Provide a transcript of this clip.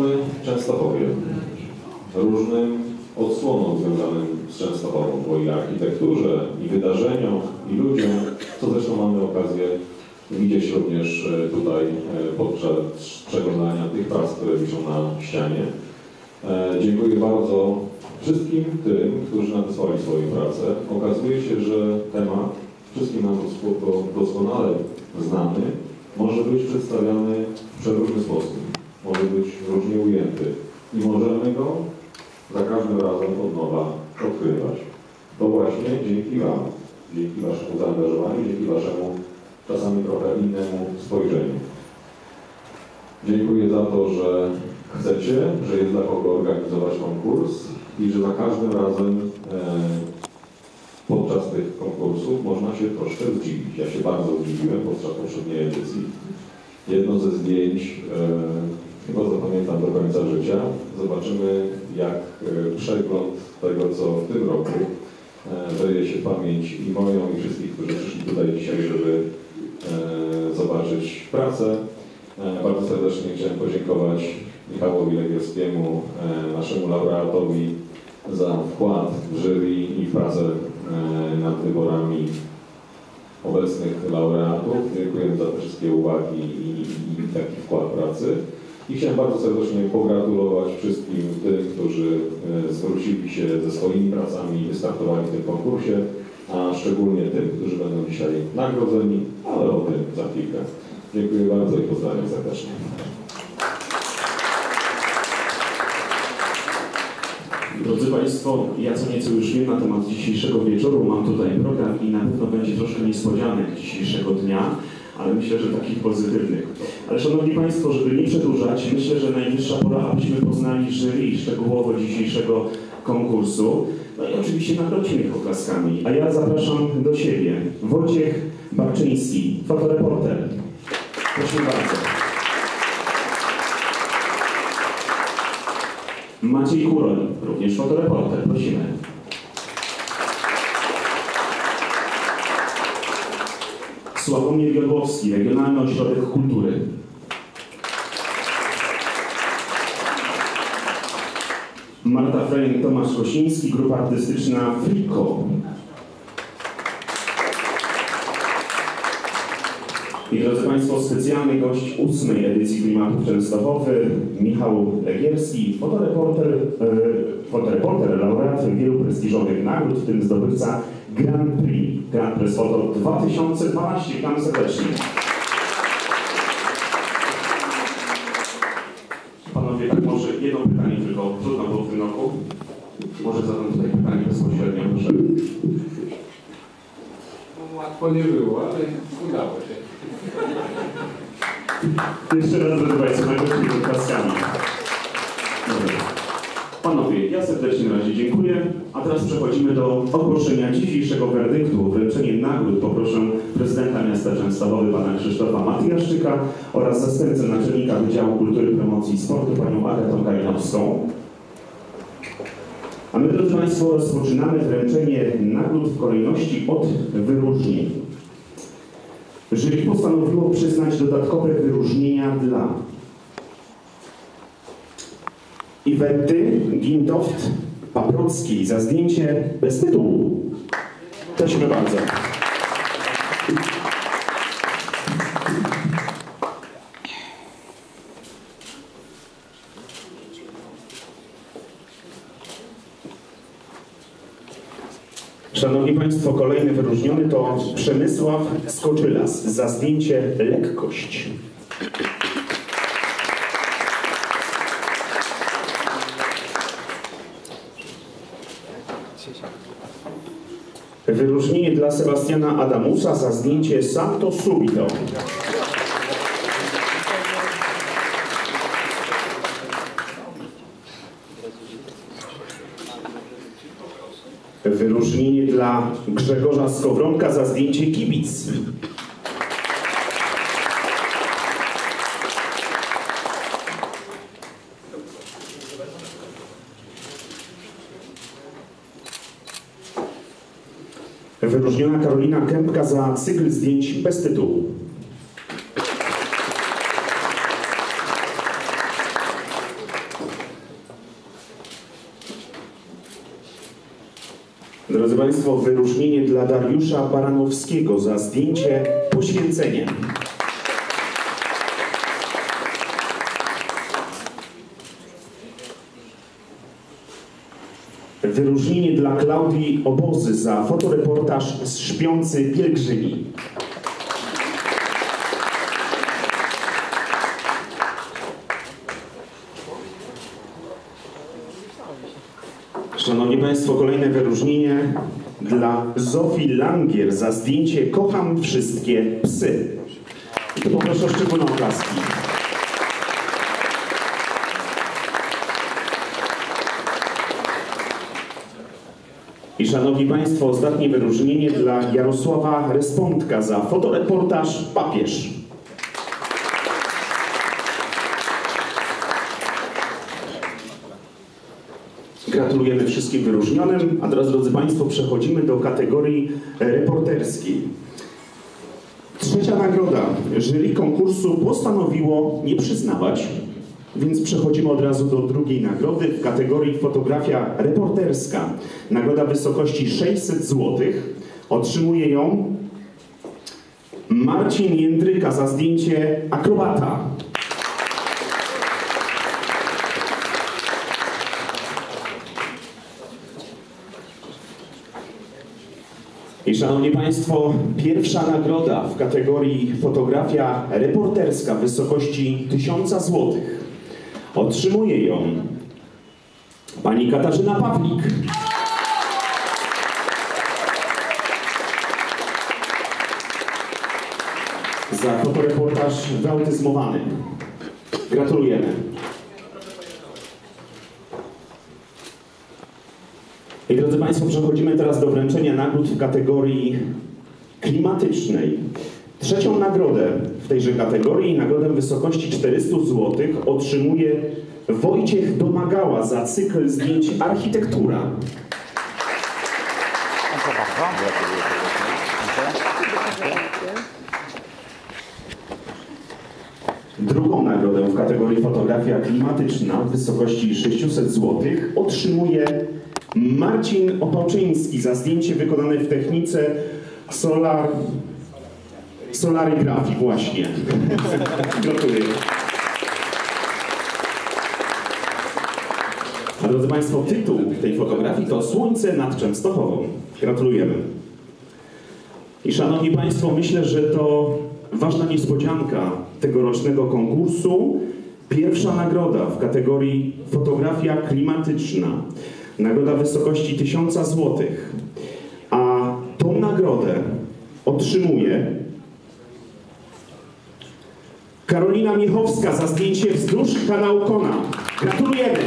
poświęcony Częstochowie, różnym odsłonom związanym z Częstochową, bo i architekturze, i wydarzeniom, i ludziom, co zresztą mamy okazję widzieć również e, tutaj e, podczas przeglądania tych prac, które wiszą na ścianie. E, Dziękuję bardzo wszystkim tym, którzy nadesłali swoje prace. Okazuje się, że temat, wszystkim nam dos- doskonale znany, może być przedstawiany w przeróżny sposób. Może być różnie ujęty i możemy go za każdym razem od nowa odkrywać. To właśnie dzięki Wam, dzięki Waszemu zaangażowaniu, dzięki Waszemu czasami trochę innemu spojrzeniu. Dziękuję za to, że chcecie, że jest dla kogo organizować konkurs i że za każdym razem e, podczas tych konkursów można się troszkę zdziwić. Ja się bardzo zdziwiłem podczas poprzedniej edycji. Jedno ze zdjęć, e, chyba zapamiętam do końca życia. Zobaczymy, jak e, przegląd tego, co w tym roku e, wejdzie się pamięć i moją, i wszystkich, którzy przyszli tutaj dzisiaj, żeby e, zobaczyć pracę. Bardzo serdecznie chciałem podziękować Michałowi Legierskiemu, naszemu laureatowi, za wkład w jury i pracę nad wyborami obecnych laureatów. Dziękuję za te wszystkie uwagi i, i taki wkład pracy. I chciałem bardzo serdecznie pogratulować wszystkim tym, którzy e, zwrócili się ze swoimi pracami i wystartowali w tym konkursie, a szczególnie tym, którzy będą dzisiaj nagrodzeni, ale o tym za chwilkę. Dziękuję bardzo i pozdrawiam serdecznie. Drodzy Państwo, ja co nieco już wiem na temat dzisiejszego wieczoru, mam tutaj program i na pewno będzie troszkę niespodzianek dzisiejszego dnia, ale myślę, że takich pozytywnych. Ale Szanowni Państwo, żeby nie przedłużać, myślę, że najwyższa pora, abyśmy poznali jury szczegółowo dzisiejszego konkursu. No i oczywiście nagrodzimy ich oklaskami. A ja zapraszam do siebie Wojciech Barczyński, fotoreporter. Proszę bardzo. Maciej Kuroń, również fotoreporter. Prosimy. Sławomir Jodłowski, Regionalny Ośrodek Kultury. Marta Frejn, Tomasz Kosiński, Grupa Artystyczna Friko. I drodzy Państwo, specjalny gość ósmej edycji Klimatu Częstochowy, Michał Legierski, fotoreporter, e, fotoreporter, laureat wielu prestiżowych nagród, w tym zdobywca Grand Prix, Grand Prix Foto 2012. Witamy serdecznie. Panowie, tak może jedno pytanie tylko, trudno było w tym roku. Może zadam tutaj pytanie bezpośrednio, proszę. Łatwo nie było, ale udało się. Jeszcze raz drodzy Państwo, nagrodzimy klaskami. Panowie, ja serdecznie na razie dziękuję, a teraz przechodzimy do ogłoszenia dzisiejszego werdyktu. Wręczenie nagród poproszę prezydenta miasta Częstochowy, pana Krzysztofa Matyjaszczyka oraz zastępcę naczelnika Wydziału Kultury, Promocji i Sportu, panią Agatą Kalinowską. A my, drodzy Państwo, rozpoczynamy wręczenie nagród w kolejności od wyróżnień. Jury postanowiło przyznać dodatkowe wyróżnienia dla Iwety Gintoft Paprockiej za zdjęcie bez tytułu. Prosimy bardzo. Szanowni Państwo, kolejny wyróżniony to Przemysław Skoczylas za zdjęcie Lekkość. Wyróżnienie dla Sebastiana Adamusa za zdjęcie Santo Subito. Wyróżnienie dla Grzegorza Skowronka za zdjęcie Kibic. wyróżniona Karolina Kępka za cykl zdjęć bez tytułu. Drodzy Państwo, wyróżnienie dla Dariusza Baranowskiego za zdjęcie poświęcenie. Wyróżnienie dla Klaudii Obozy za fotoreportaż z Śpiący Pielgrzymi. Szanowni Państwo, kolejne wyróżnienie dla Zofii Langier za zdjęcie Kocham wszystkie psy. I tu poproszę o szczególną klaski. I Szanowni Państwo, ostatnie wyróżnienie dla Jarosława Respondka za fotoreportaż Papież. Gratulujemy wszystkim wyróżnionym, a teraz, drodzy Państwo, przechodzimy do kategorii reporterskiej. Trzecia nagroda. Jury konkursu postanowiło nie przyznawać, więc przechodzimy od razu do drugiej nagrody w kategorii fotografia reporterska. Nagroda wysokości 600 zł. Otrzymuje ją Marcin Jędryka za zdjęcie akrobata. I Szanowni Państwo, pierwsza nagroda w kategorii fotografia reporterska w wysokości 1000 zł. Otrzymuje ją pani Katarzyna Pawlik. Za fotoreportaż wyautyzmowany. Gratulujemy. I drodzy Państwo, przechodzimy teraz do wręczenia nagród w kategorii klimatycznej. Trzecią nagrodę tejże kategorii, nagrodę w wysokości 400 zł, otrzymuje Wojciech Domagała za cykl zdjęć Architektura. Drugą nagrodę w kategorii fotografia klimatyczna w wysokości 600 zł otrzymuje Marcin Opałczyński za zdjęcie wykonane w technice solar... solarygrafii właśnie. Gratuluję. A drodzy Państwo, tytuł tej fotografii to Słońce nad Częstochową. Gratulujemy. I Szanowni Państwo, myślę, że to ważna niespodzianka tegorocznego konkursu. Pierwsza nagroda w kategorii fotografia klimatyczna. Nagroda w wysokości 1000 zł. A tą nagrodę otrzymuje Karolina Miechowska za zdjęcie wzdłuż kanału Kona. Gratulujemy!